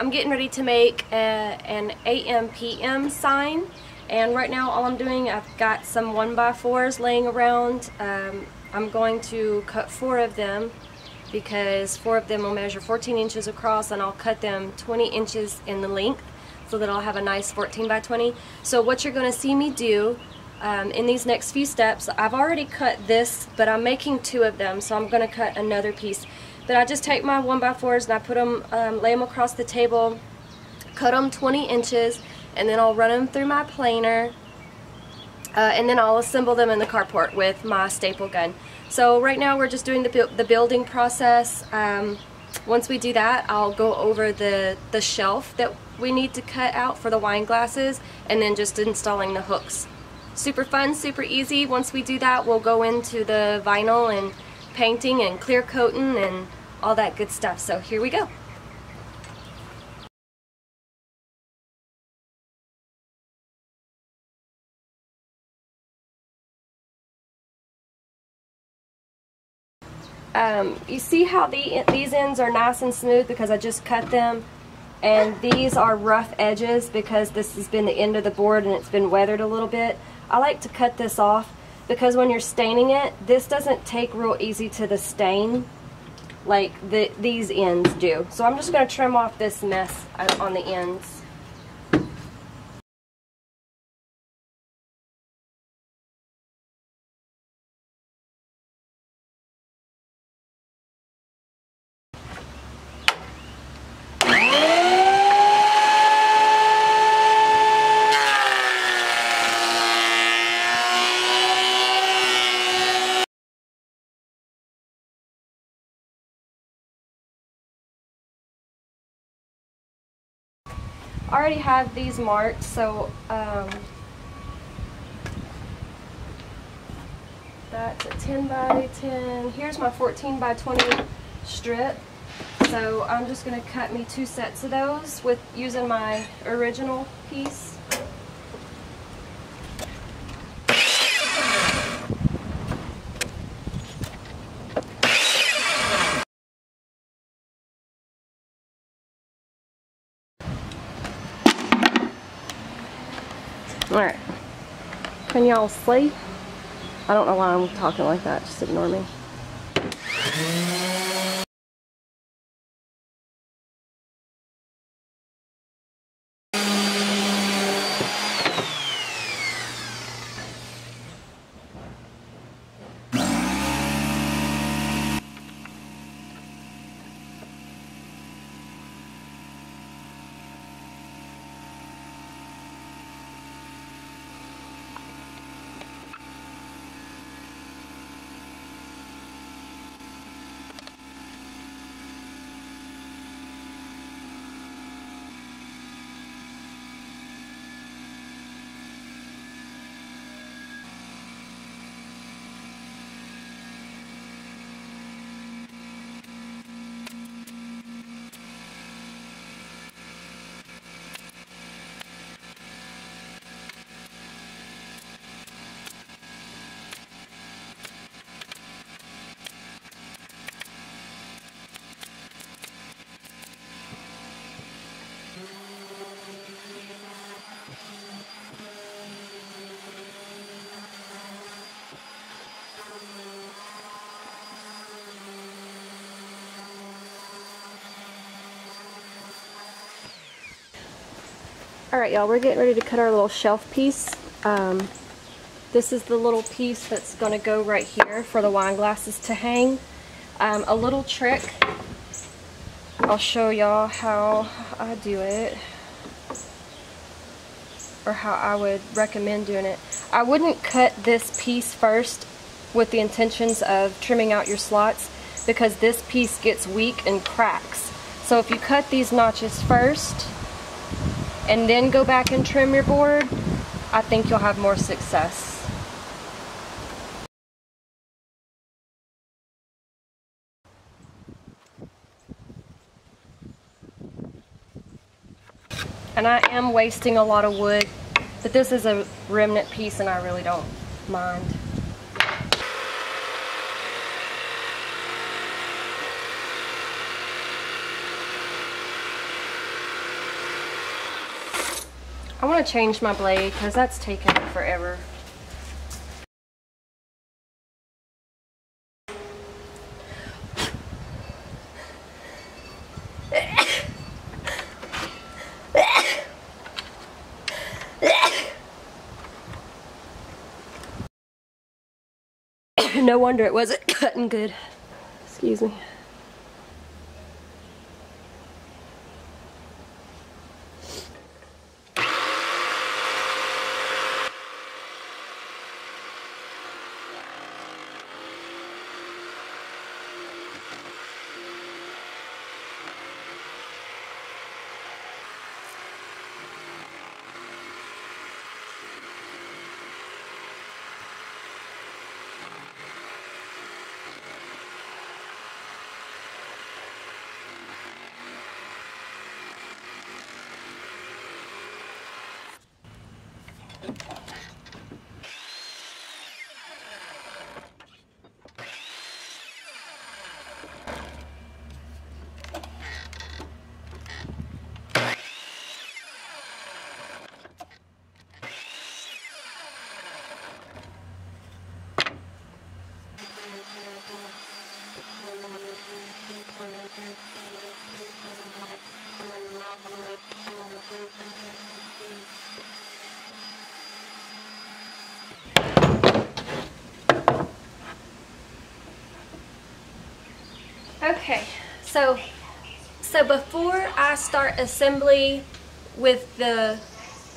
I'm getting ready to make a, an AM PM sign and right now all I'm doing, I've got some 1x4s laying around. Um, I'm going to cut four of them because four of them will measure 14 inches across and I'll cut them 20 inches in the length so that I'll have a nice 14 by 20. So what you're going to see me do um, in these next few steps, I've already cut this, but I'm making two of them, so I'm going to cut another piece. But I just take my 1x4s and I put them, um, lay them across the table, cut them 20 inches, and then I'll run them through my planer, uh, and then I'll assemble them in the carport with my staple gun. So right now we're just doing the, bu the building process. Um, once we do that, I'll go over the, the shelf that we need to cut out for the wine glasses, and then just installing the hooks. Super fun, super easy. Once we do that, we'll go into the vinyl and painting and clear coating and all that good stuff. So here we go. Um, you see how the, these ends are nice and smooth because I just cut them and these are rough edges because this has been the end of the board and it's been weathered a little bit. I like to cut this off because when you're staining it, this doesn't take real easy to the stain like the, these ends do. So I'm just going to trim off this mess uh, on the ends. I already have these marked, so um, that's a 10 by 10. Here's my 14 by 20 strip. So I'm just going to cut me two sets of those with using my original piece. Alright. Can y'all see? I don't know why I'm talking like that. Just ignore me. Alright y'all, we're getting ready to cut our little shelf piece. Um, this is the little piece that's going to go right here for the wine glasses to hang. Um, a little trick, I'll show y'all how I do it, or how I would recommend doing it. I wouldn't cut this piece first with the intentions of trimming out your slots because this piece gets weak and cracks. So if you cut these notches first, and then go back and trim your board, I think you'll have more success. And I am wasting a lot of wood, but this is a remnant piece and I really don't mind. I want to change my blade because that's taken forever. no wonder it wasn't cutting good. Excuse me. Okay, so so before I start assembly with the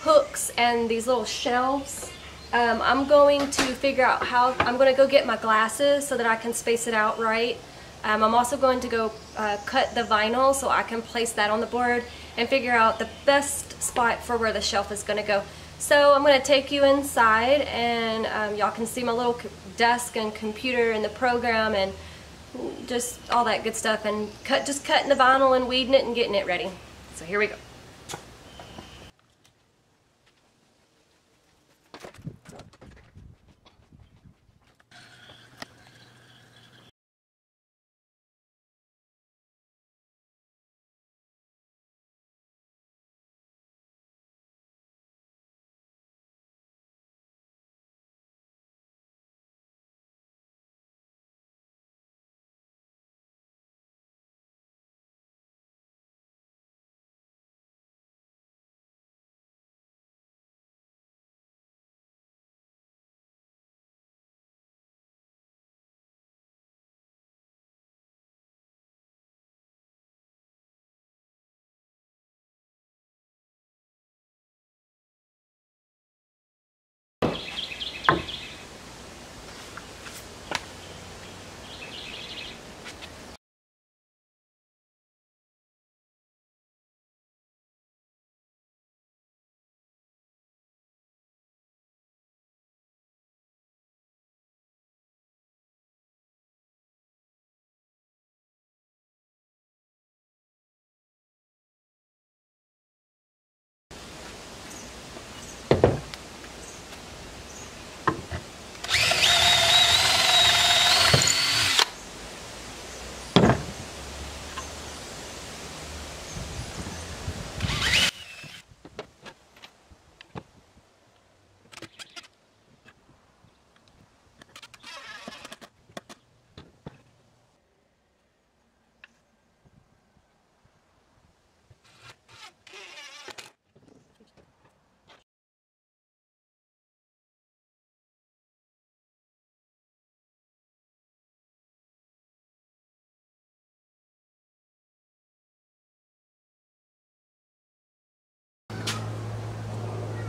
hooks and these little shelves, um, I'm going to figure out how, I'm going to go get my glasses so that I can space it out right. Um, I'm also going to go uh, cut the vinyl so I can place that on the board and figure out the best spot for where the shelf is going to go. So I'm going to take you inside and um, y'all can see my little desk and computer and the program and just all that good stuff and cut just cutting the vinyl and weeding it and getting it ready. So here we go.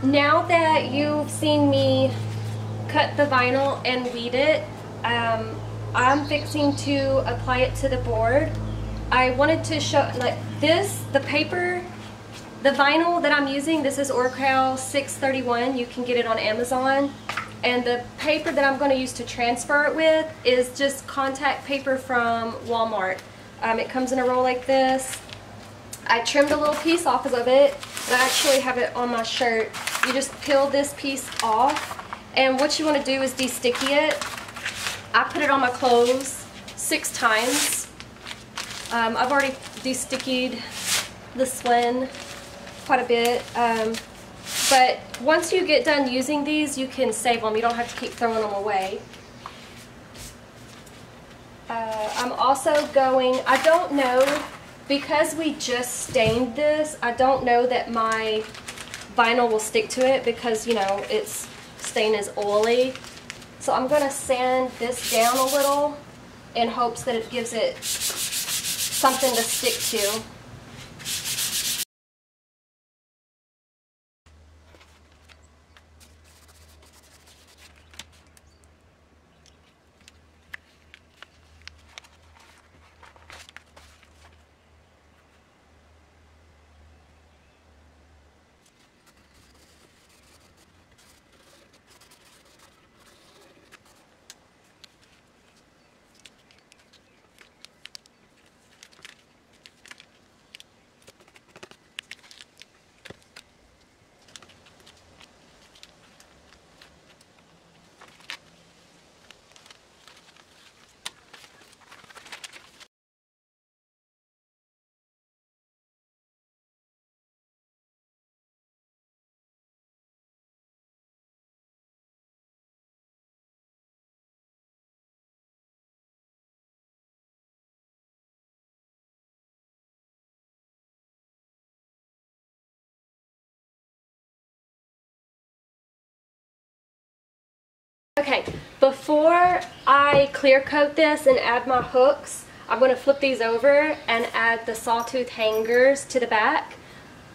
Now that you've seen me cut the vinyl and weed it, um, I'm fixing to apply it to the board. I wanted to show, like this, the paper, the vinyl that I'm using, this is Oracal 631. You can get it on Amazon. And the paper that I'm going to use to transfer it with is just contact paper from Walmart. Um, it comes in a roll like this. I trimmed a little piece off of it. I actually have it on my shirt. You just peel this piece off. And what you want to do is de-sticky it. I put it on my clothes six times. Um, I've already de-stickied the Swin quite a bit. Um, But once you get done using these, you can save them. You don't have to keep throwing them away. Uh, I'm also going, I don't know, because we just stained this, I don't know that my vinyl will stick to it because, you know, its stain is oily. So I'm going to sand this down a little in hopes that it gives it something to stick to. Okay, before I clear coat this and add my hooks, I'm going to flip these over and add the sawtooth hangers to the back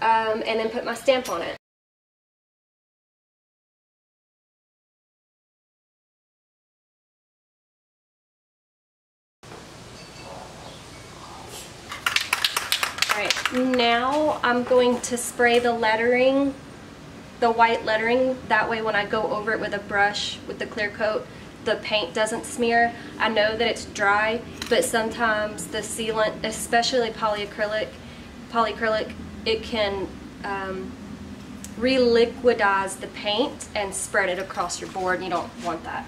um, and then put my stamp on it. Alright, now I'm going to spray the lettering the white lettering. That way when I go over it with a brush with the clear coat, the paint doesn't smear. I know that it's dry, but sometimes the sealant, especially polyacrylic, polyacrylic, it can um, reliquidize the paint and spread it across your board and you don't want that.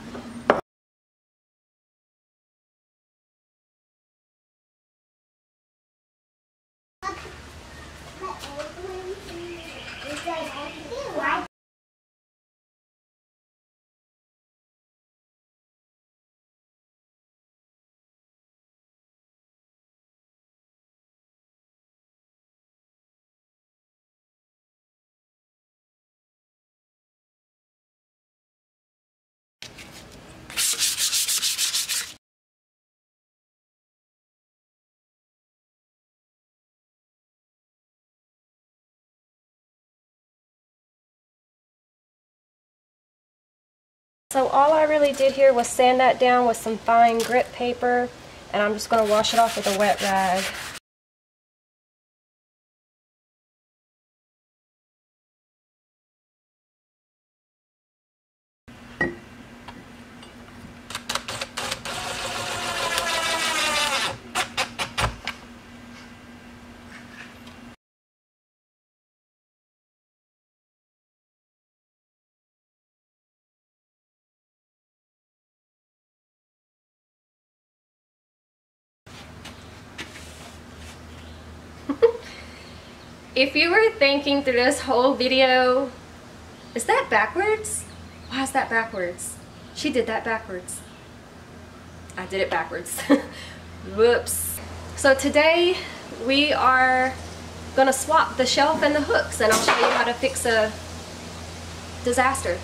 So all I really did here was sand that down with some fine grit paper and I'm just going to wash it off with a wet rag. If you were thinking through this whole video, is that backwards? Why is that backwards? She did that backwards. I did it backwards. Whoops. So today we are to swap the shelf and the hooks and I'll show you how to fix a disaster.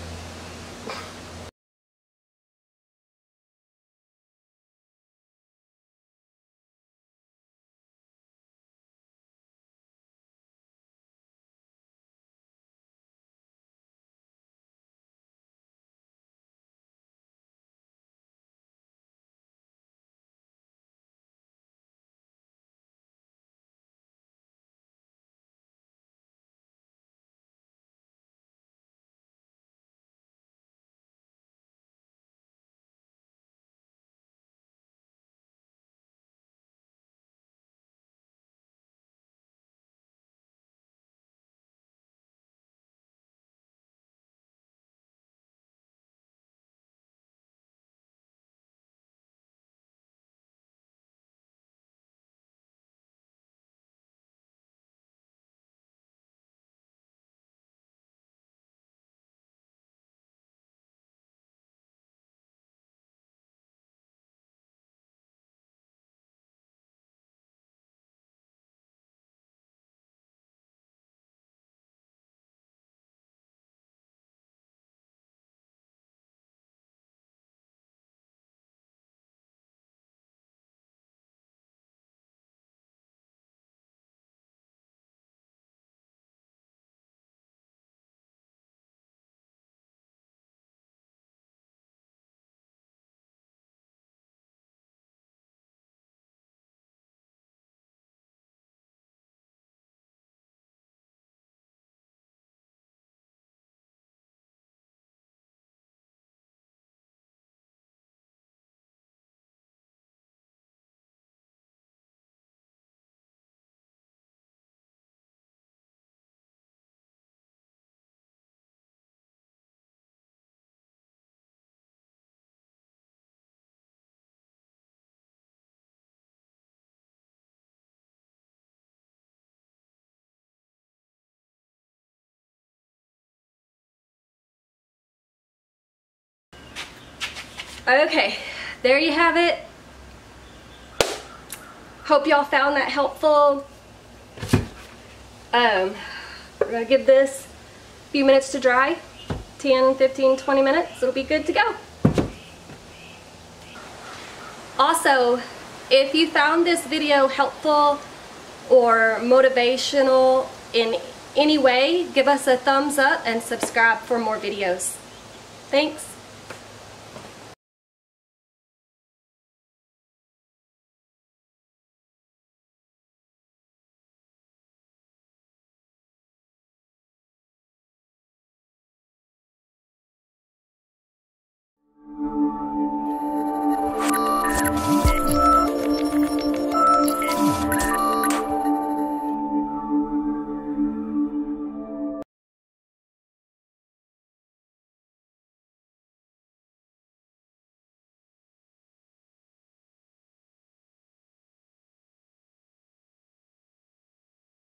Okay, there you have it. Hope y'all found that helpful. Um, we're gonna give this a few minutes to dry. 10, 15, 20 minutes. It'll be good to go. Also, if you found this video helpful or motivational in any way, give us a thumbs up and subscribe for more videos. Thanks.